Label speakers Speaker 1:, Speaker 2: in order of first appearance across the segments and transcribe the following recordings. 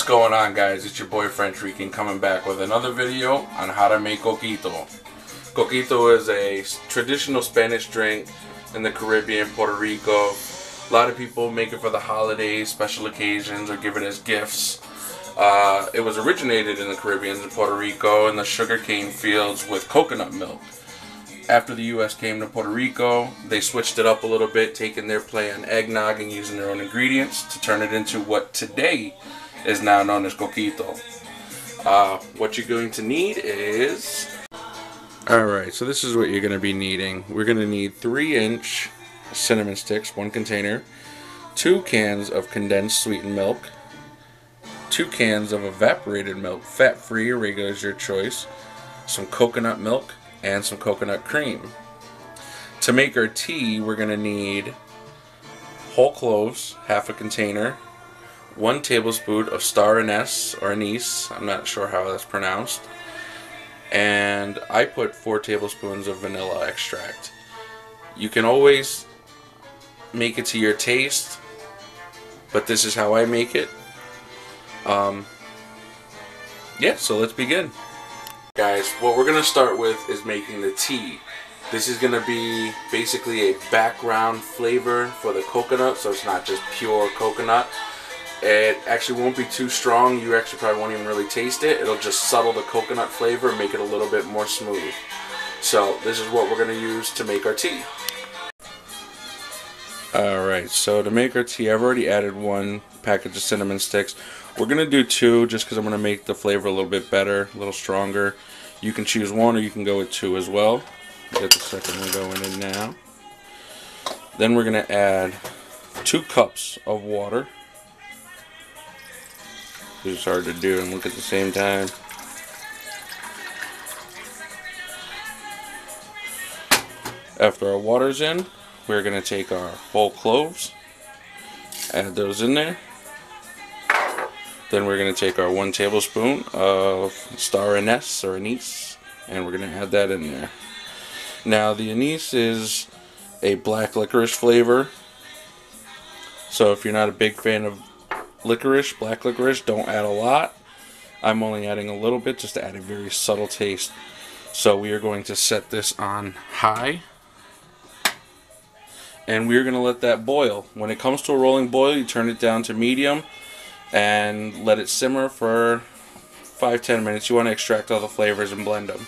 Speaker 1: What's going on guys, it's your boy French Rican coming back with another video on how to make coquito. Coquito is a traditional Spanish drink in the Caribbean, Puerto Rico. A lot of people make it for the holidays, special occasions, or give it as gifts. Uh, it was originated in the Caribbean, in Puerto Rico, in the sugarcane fields with coconut milk. After the U.S. came to Puerto Rico, they switched it up a little bit, taking their play on eggnog and using their own ingredients to turn it into what today is now known as coquito. Uh, what you're going to need is... Alright, so this is what you're going to be needing. We're going to need 3 inch cinnamon sticks, one container, 2 cans of condensed sweetened milk, 2 cans of evaporated milk, fat free or regular is your choice, some coconut milk, and some coconut cream. To make our tea, we're going to need whole cloves, half a container, one tablespoon of star anise or anise, I'm not sure how that's pronounced, and I put four tablespoons of vanilla extract. You can always make it to your taste, but this is how I make it. Um, yeah, so let's begin. Guys, what we're going to start with is making the tea. This is going to be basically a background flavor for the coconut, so it's not just pure coconut. It actually won't be too strong. You actually probably won't even really taste it. It'll just subtle the coconut flavor, make it a little bit more smooth. So this is what we're going to use to make our tea. Alright, so to make our tea, I've already added one package of cinnamon sticks. We're going to do two just because I'm going to make the flavor a little bit better, a little stronger. You can choose one or you can go with two as well. Get the second one going in now. Then we're going to add two cups of water. It's hard to do and look at the same time. After our water's in, we're going to take our whole cloves, add those in there. Then we're going to take our one tablespoon of star anise or anise, and we're going to add that in there. Now the anise is a black licorice flavor, so if you're not a big fan of licorice, black licorice, don't add a lot. I'm only adding a little bit just to add a very subtle taste. So we are going to set this on high. And we're going to let that boil. When it comes to a rolling boil, you turn it down to medium and let it simmer for 5-10 minutes. You want to extract all the flavors and blend them.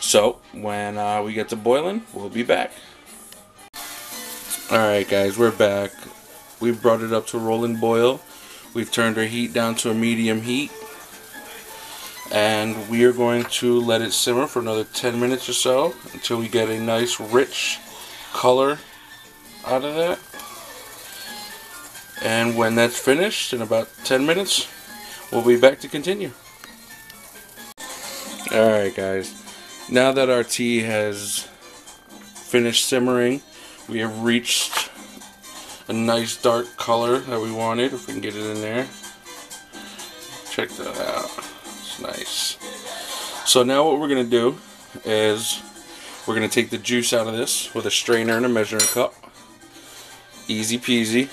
Speaker 1: So, when uh, we get to boiling, we'll be back. Alright guys, we're back. We've brought it up to rolling boil. We've turned our heat down to a medium heat. And we are going to let it simmer for another 10 minutes or so until we get a nice rich color out of that. And when that's finished in about 10 minutes, we'll be back to continue. Alright guys, now that our tea has finished simmering, we have reached a nice dark color that we wanted, if we can get it in there. Check that out. It's nice. So now what we're going to do is we're going to take the juice out of this with a strainer and a measuring cup. Easy peasy.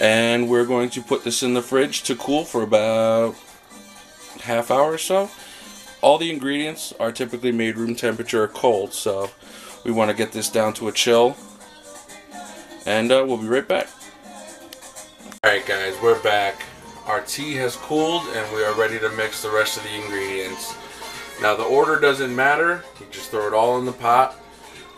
Speaker 1: And we're going to put this in the fridge to cool for about half hour or so. All the ingredients are typically made room temperature or cold, so we want to get this down to a chill and uh, we'll be right back. Alright guys, we're back. Our tea has cooled and we are ready to mix the rest of the ingredients. Now the order doesn't matter, you just throw it all in the pot.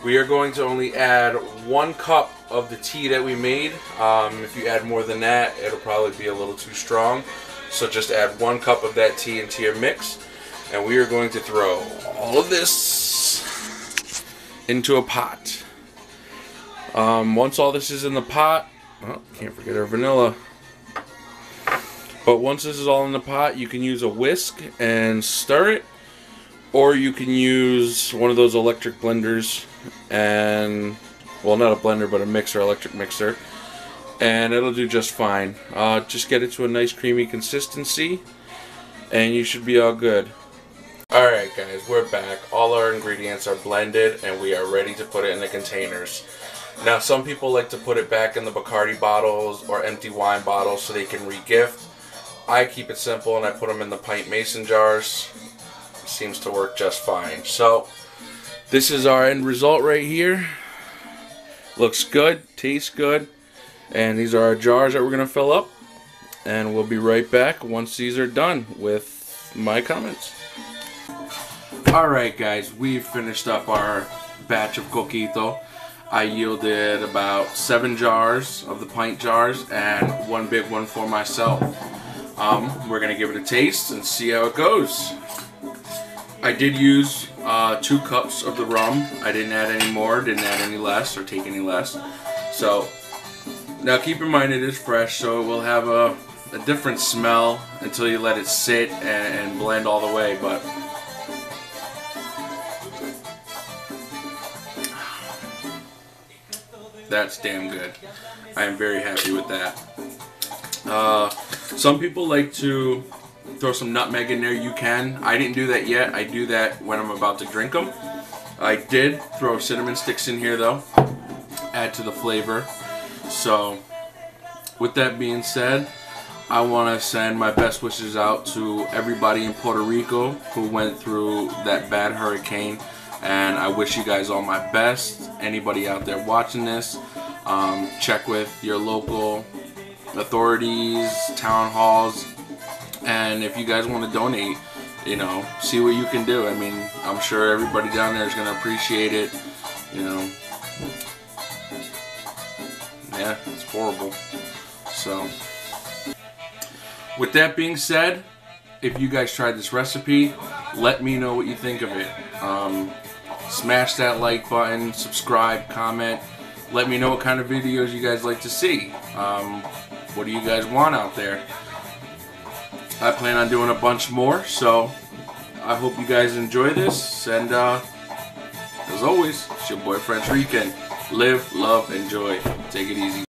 Speaker 1: We are going to only add one cup of the tea that we made. Um, if you add more than that, it'll probably be a little too strong. So just add one cup of that tea into your mix. And we are going to throw all of this into a pot. Um, once all this is in the pot, oh, can't forget our vanilla. But once this is all in the pot, you can use a whisk and stir it. Or you can use one of those electric blenders and, well, not a blender, but a mixer, electric mixer. And it'll do just fine. Uh, just get it to a nice creamy consistency and you should be all good. Alright guys, we're back. All our ingredients are blended and we are ready to put it in the containers. Now, some people like to put it back in the Bacardi bottles or empty wine bottles so they can regift. I keep it simple and I put them in the pint mason jars. Seems to work just fine. So this is our end result right here. Looks good, tastes good. And these are our jars that we're going to fill up. And we'll be right back once these are done with my comments. Alright guys, we've finished up our batch of coquito. I yielded about seven jars of the pint jars and one big one for myself. Um, we're going to give it a taste and see how it goes. I did use uh, two cups of the rum. I didn't add any more, didn't add any less, or take any less. So, now keep in mind it is fresh, so it will have a, a different smell until you let it sit and, and blend all the way, but that's damn good. I am very happy with that. Uh, some people like to throw some nutmeg in there, you can. I didn't do that yet. I do that when I'm about to drink them. I did throw cinnamon sticks in here though, add to the flavor. So, with that being said, I want to send my best wishes out to everybody in Puerto Rico who went through that bad hurricane. And I wish you guys all my best. Anybody out there watching this, um, check with your local authorities, town halls, and if you guys want to donate, you know, see what you can do. I mean, I'm sure everybody down there is going to appreciate it. You know, yeah, it's horrible. So, with that being said, if you guys tried this recipe, let me know what you think of it. Um, smash that like button, subscribe, comment. Let me know what kind of videos you guys like to see. Um, what do you guys want out there? I plan on doing a bunch more, so I hope you guys enjoy this. And uh, as always, it's your boy French Rican. Live, love, enjoy. Take it easy.